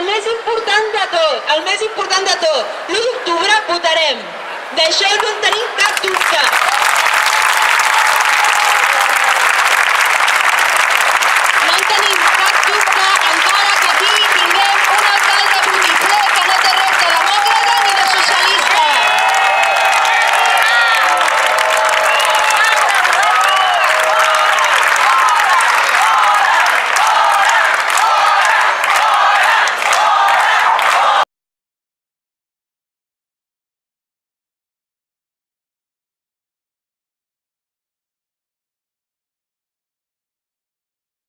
el més important de tot, el més important de tot, l'1 d'octubre votarem. D'això no en tenim